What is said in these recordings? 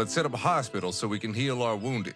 Let's set up a hospital so we can heal our wounded.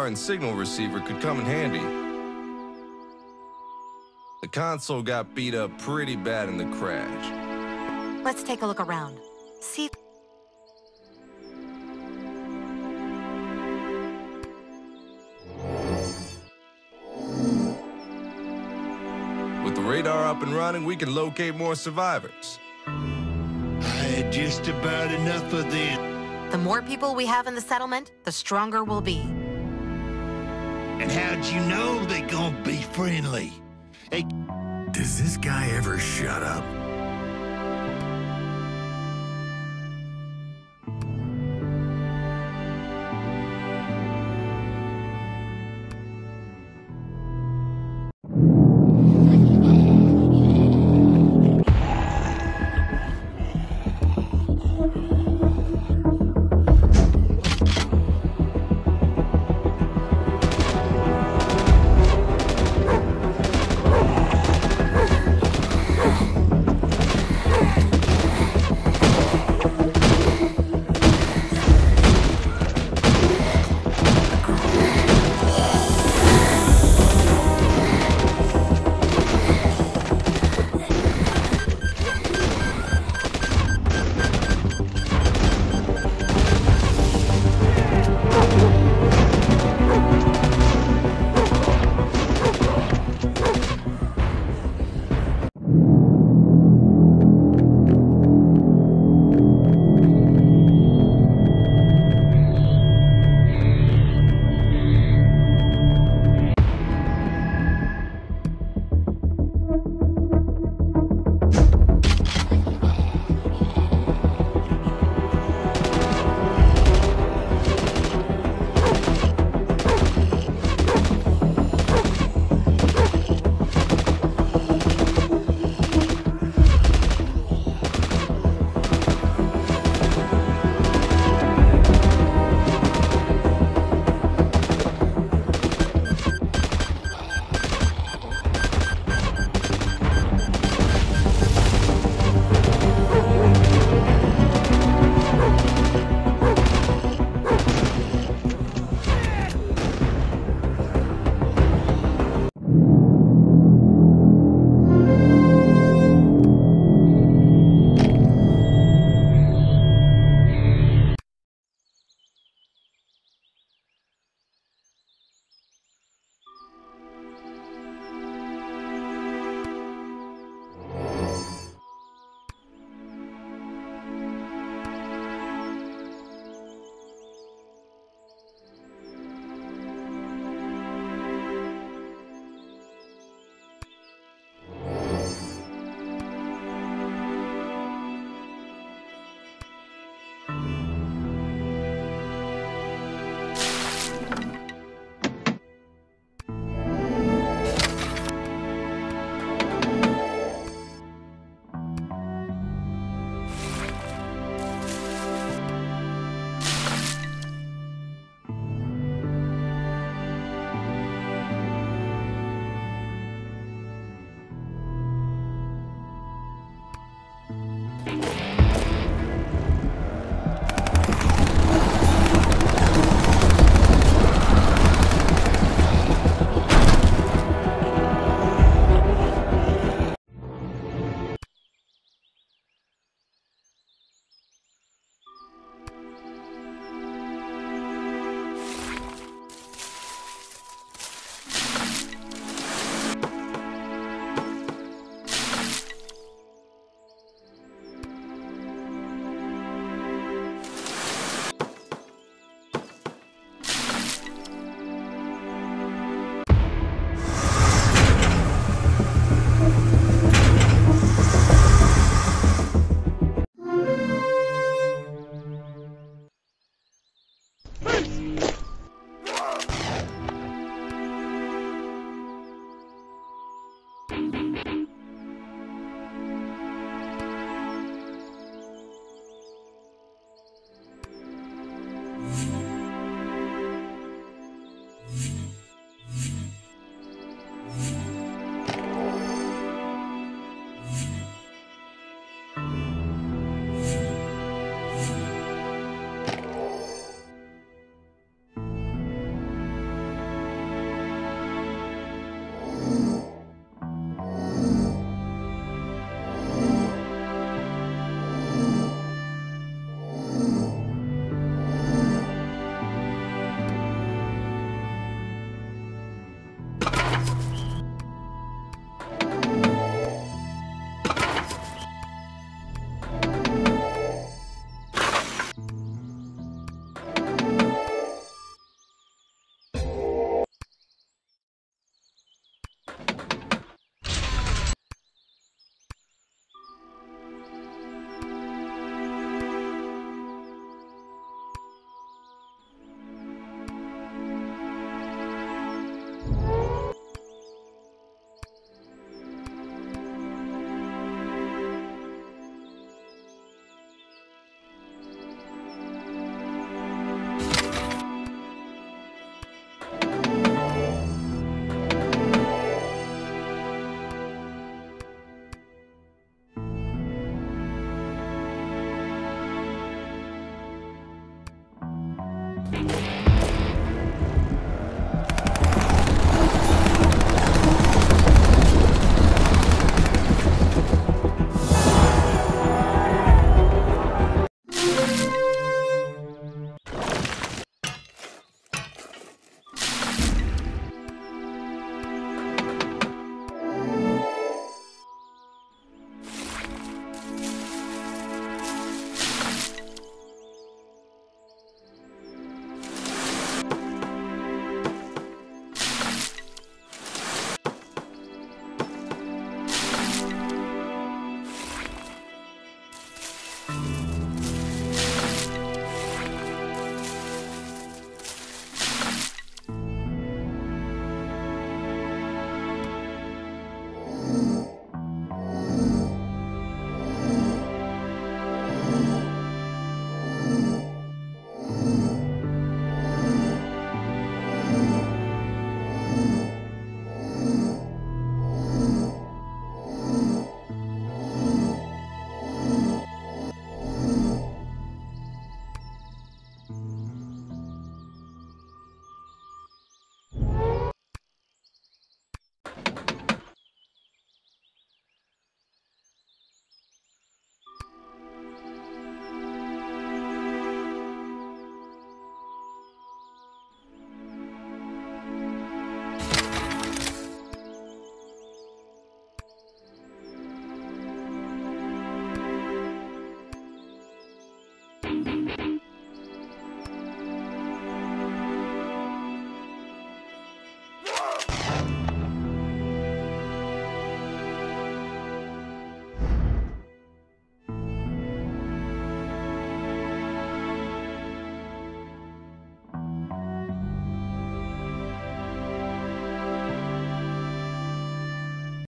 Radar and signal receiver could come in handy. The console got beat up pretty bad in the crash. Let's take a look around. See if With the radar up and running, we can locate more survivors. I had just about enough of this. the more people we have in the settlement, the stronger we'll be. And how'd you know they gonna be friendly? Hey, Does this guy ever shut up?